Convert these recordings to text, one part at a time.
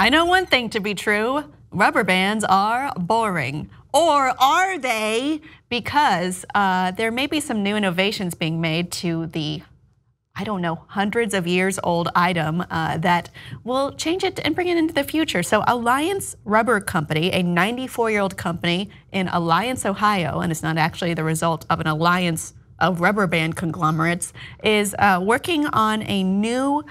I know one thing to be true rubber bands are boring. Or are they? Because uh, there may be some new innovations being made to the I don't know, hundreds of years old item uh, that will change it and bring it into the future. So, Alliance Rubber Company, a 94 year old company in Alliance, Ohio, and it's not actually the result of an alliance of rubber band conglomerates, is uh, working on a new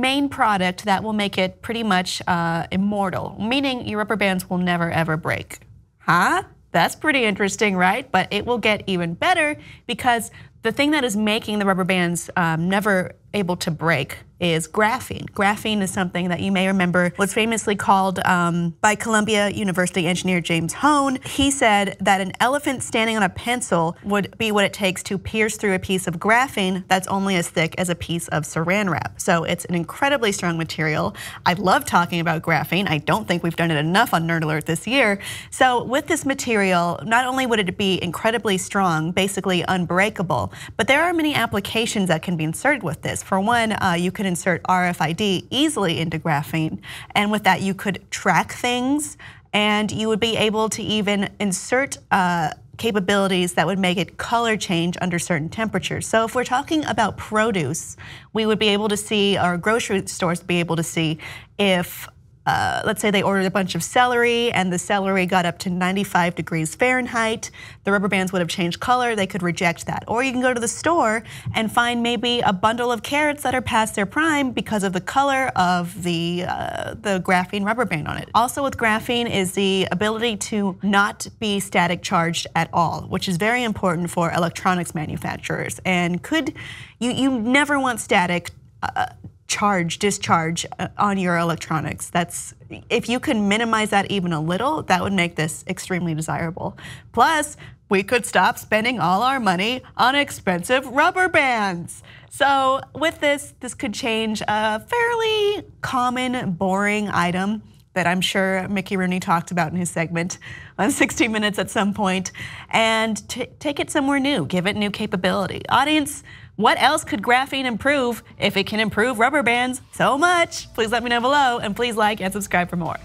main product that will make it pretty much uh, immortal, meaning your rubber bands will never ever break. Huh? That's pretty interesting, right? But it will get even better because the thing that is making the rubber bands um, never able to break is graphene. Graphene is something that you may remember was famously called um, by Columbia University engineer James Hone. He said that an elephant standing on a pencil would be what it takes to pierce through a piece of graphene that's only as thick as a piece of saran wrap. So it's an incredibly strong material. I love talking about graphene. I don't think we've done it enough on Nerd Alert this year. So with this material, not only would it be incredibly strong, basically unbreakable, but there are many applications that can be inserted with this. For one, uh, you could insert RFID easily into graphene, and with that, you could track things, and you would be able to even insert. Uh, capabilities that would make it color change under certain temperatures. So if we're talking about produce, we would be able to see, or grocery stores be able to see if uh, let's say they ordered a bunch of celery and the celery got up to 95 degrees Fahrenheit, the rubber bands would have changed color, they could reject that. Or you can go to the store and find maybe a bundle of carrots that are past their prime because of the color of the, uh, the graphene rubber band on it. Also with graphene is the ability to not be static charged at all, which is very important for electronics manufacturers and could, you, you never want static uh, charge, discharge uh, on your electronics. That's if you can minimize that even a little, that would make this extremely desirable. Plus, we could stop spending all our money on expensive rubber bands. So with this, this could change a fairly common, boring item that I'm sure Mickey Rooney talked about in his segment on 60 Minutes at some point, and take it somewhere new, give it new capability. Audience, what else could graphene improve if it can improve rubber bands so much? Please let me know below and please like and subscribe for more.